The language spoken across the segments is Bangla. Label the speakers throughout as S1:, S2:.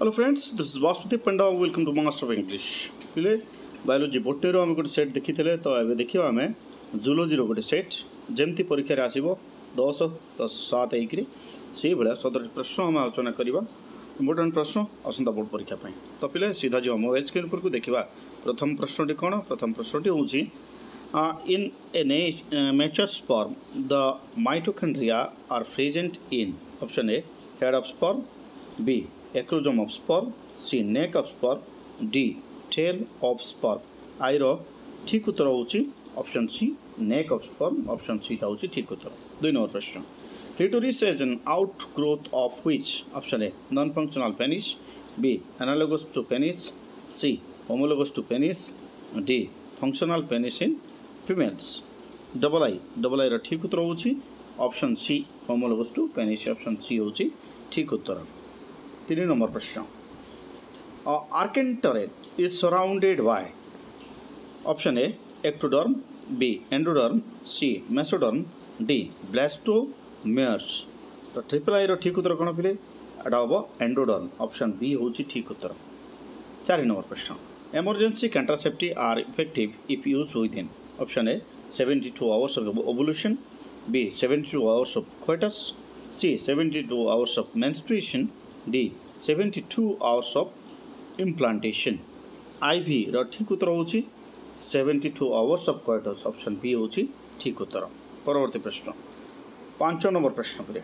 S1: Hello friends, this is Vasudev Panda. Welcome to Master of English. ପିଲେ ବାୟୋଲୋଜି ବୋଟନିର ଆମେ ଗୋଟେ ସେଟ୍ ଦେଖିଥିଲେ ତ ଏବେ ଦେଖିବା ଆମେ ଜୁଲୋଜିର ଗୋଟେ ସେଟ୍ ଯେମିତି ପରୀକ୍ଷାରେ ଆସିବ ଦଶ ଦଶ ସାତ ହେଇକିରି ସେଇଭଳିଆ ସତରଟି ପ୍ରଶ୍ନ ଆମେ ଆଲୋଚନା କରିବା ଇମ୍ପୋର୍ଟାଣ୍ଟ ପ୍ରଶ୍ନ ଆସନ୍ତା ବୋର୍ଡ଼ ପରୀକ୍ଷା ପାଇଁ ତ ପିଲେ ସିଧା ଯିବା ମୋବାଇଲ୍ ସ୍କ୍ରିନ୍ ଉପରକୁ ଦେଖିବା ପ୍ରଥମ ପ୍ରଶ୍ନଟି କ'ଣ ପ୍ରଥମ ପ୍ରଶ୍ନଟି ହେଉଛି in a mature sperm the mitochondria are present in option A head of sperm B. Acrosome of sperm C. Neck of sperm D. Tail of sperm ଆଇର ଠିକ୍ ଉତ୍ତର ହେଉଛି option C neck of sperm option ସିଟା ହେଉଛି ଠିକ୍ ଉତ୍ତର ଦୁଇ ନମ୍ବର ପ୍ରଶ୍ନ clitoris is an outgrowth of which option A non functional penis B analogous to penis C homologous to penis D functional penis in females double I double ଆଇର ଠିକ୍ ଉତ୍ତର ହେଉଛି option C homologous to penis option C ହେଉଛି ଠିକ୍ ଉତ୍ତର तीन नंबर प्रश्न। आर्किन is surrounded by option A ectoderm B endoderm C mesoderm D blastomeres तो ट्रिपल आई रिक उत्तर कौन पे एटा हम एंड्रोडर्म ऑप्शन बी हूँ ठीक उत्तर चार नंबर प्रश्न emergency contraceptive are effective if use within option A seventy two hours of ovulation B seventy two hours of coitus C seventy two hours of menstruation D seventy two hours of implantation I V ठीक उत्तर हो seventy two hours of coitus option B हो ठीक उत्तर। परवर्ती प्रश्न। पाँच नंबर प्रश्न करे।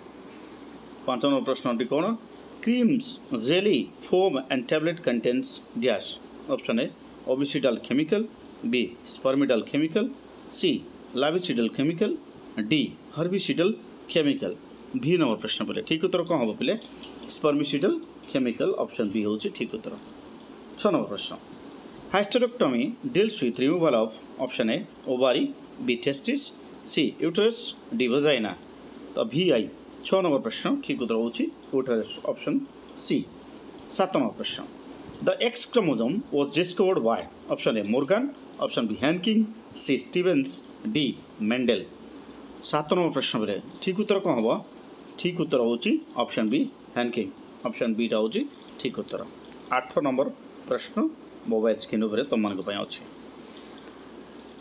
S1: पाँच नंबर प्रश्न कौन? Creams, jelly, foam and tablet contains dash option A, ovicidal chemical, B, spermicidal chemical, C larvicidal chemical, D, herbicidal chemical. V number প্রশ্ন পেলে ঠিক উত্তর কম হব পেলে স্পর্মিসিডাল কেমিক্যাল অপশন বি হচ্ছে ঠিক উত্তর ছ নম্বর প্রশ্ন hysterectomy deals with removal of option A ovary B testis C uterus D vagina তো ভি আই ছ নম্বর প্রশ্ন ঠিক উত্তর হচ্ছে ইউটারস অপশন সি সাত নম্বর প্রশ্ন the X chromosome was discovered by option A Morgan option B Henking C Stevens D Mendel সাত নম্বর প্রশ্ন বলে ঠিক উত্তর কম হব ଠିକ୍ ଉତ୍ତର ହେଉଛି ଅପସନ୍ ବି ହ୍ୟାନକିଂ ଅପସନ୍ ବିଟା ହେଉଛି ଠିକ୍ ଉତ୍ତର ଆଠ ନମ୍ବର ପ୍ରଶ୍ନ ମୋବାଇଲ୍ ସ୍କ୍ରିନ୍ ଉପରେ ତୁମମାନଙ୍କ ପାଇଁ ଅଛି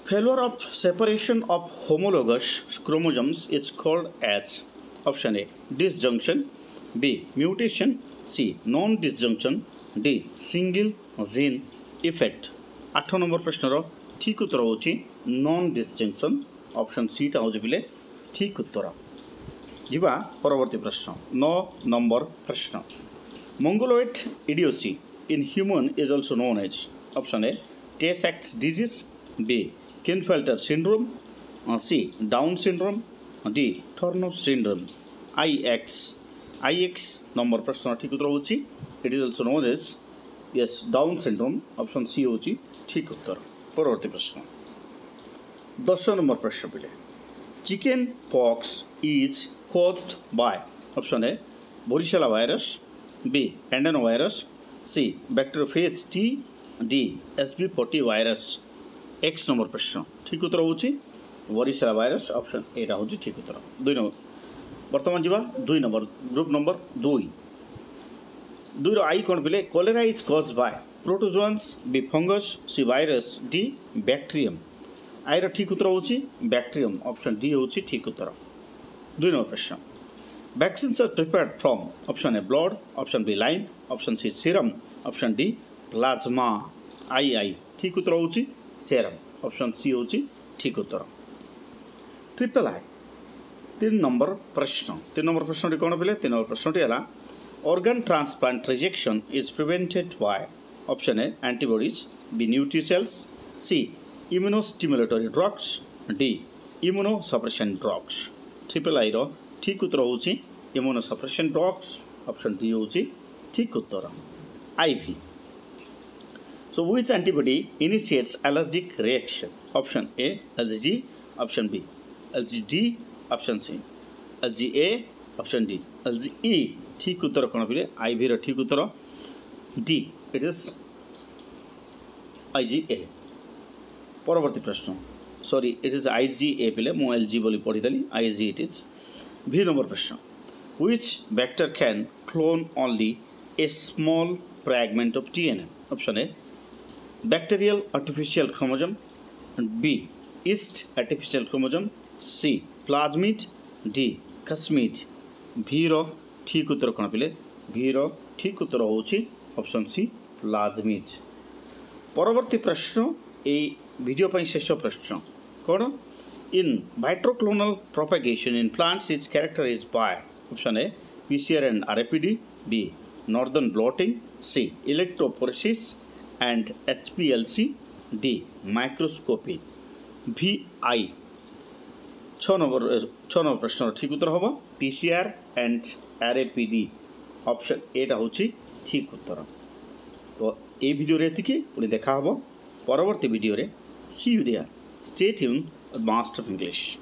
S1: failure of separation of homologous chromosomes is called as option A disjunction B mutation C non disjunction D single gene effect ଆଠ ନମ୍ବର ପ୍ରଶ୍ନର ଠିକ୍ ଉତ୍ତର ହେଉଛି ନନ୍ ଡିସ୍ଜଙ୍କସନ୍ ଅପସନ୍ ସିଟା ହେଉଛି ପିଲେ ଠିକ୍ ଉତ୍ତର ଯିବା ପରବର୍ତ୍ତୀ ପ୍ରଶ୍ନ ନଅ ନମ୍ବର ପ୍ରଶ୍ନ mongoloid idiocy in human is also known as option A Tay act disease B Klinefelter syndrome C Down syndrome D Turner syndrome I X I X number ପ୍ରଶ୍ନ ଠିକ୍ ଉତ୍ତର ହେଉଛି it is also known as yes Down syndrome option C ହେଉଛି ଠିକ୍ ଉତ୍ତର ପରବର୍ତ୍ତୀ ପ୍ରଶ୍ନ ଦଶ ନମ୍ବର ପ୍ରଶ୍ନ ପିଲେ is caused by option A varicella virus B adeno virus C bacteriophage T D S V forty virus X number প্রশ্ন ঠিক উত্তর হচ্ছে বরিশালা ভাইরাস অপশন এটা হচ্ছে ঠিক উত্তর। দুই নম্বর বর্তমান যা দুই নম্বর গ্রুপ নম্বর দুই। দুইর আই কোণ পিলে? Cholera is cause by protozoans B fungus C virus D bacterium আইর ঠিক উত্তর হচ্ছে ব্যাকটেরিয়াম অপশন ডি হচ্ছে ঠিক উত্তর। দুই নম্বর প্রশ্ন vaccines are prepared from option A blood option B line option C serum option D plasma I I ঠিক উত্তর ହେଉଛି ସେରମ୍ ଅପସନ୍ ସି ହେଉଛି ଠିକ୍ ଉତ୍ତର ଟ୍ରିପଲ୍ ଆଇ ତିନି ନମ୍ବର ପ୍ରଶ୍ନ ତିନି ନମ୍ବର ପ୍ରଶ୍ନଟି କ'ଣ ପିଲେ ତିନି ନମ୍ବର ପ୍ରଶ୍ନଟି ହେଲା organ transplant rejection is prevented by option A antibodies B nutricells C immunostimulatory drugs D immunosuppression drugs triple ଆଇର ଠିକ୍ ଉତ୍ତର ହେଉଛି immunosuppression drugs option D ହେଉଛି ଠିକ୍ ଉତ୍ତର I V So which antibody initiates allergic reaction? Option A, LGG. Option B, LGD. Option C, LGA. Option D, LGE. ঠিক উত্তর কোণ পিলে আইভির ঠিক উত্তর ডি ইট ইজ আইজিএ পরবর্তী প্রশ্ন সরি ইট ইজ আইজি এ পেলে মু এল জি বলে পড়িদেলি আইজি ইট ইজ ভি নম্বর প্রশ্ন। Which vector can clone only a small fragment of DNA option A bacterial artificial chromosome B yeast artificial chromosome C plasmid D cosmid ভির ঠিক উত্তর কোণ পিলে ভির ঠিক উত্তর হচ্ছে অপশন সি প্লাজমিট পরবর্তী প্রশ্ন এই ভিডিও পাই শেষ প্রশ্ন করো in vitro clonal propagation in plants its character is by option A PCR and RAPD B northern blotting C electrophoresis and HPLC D microscopy VI ছ নম্বর ছ নম্বর প্রশ্নর ঠিক উত্তর হব পিসিআর অ্যান্ড আরএপিডি অপশন এটা হচ্ছে ঠিক উত্তর তো এই ভিডিওরে এতিকি পুনি দেখা হব পরবর্তী ভিডিওরে see you there Stay tuned with Master of English.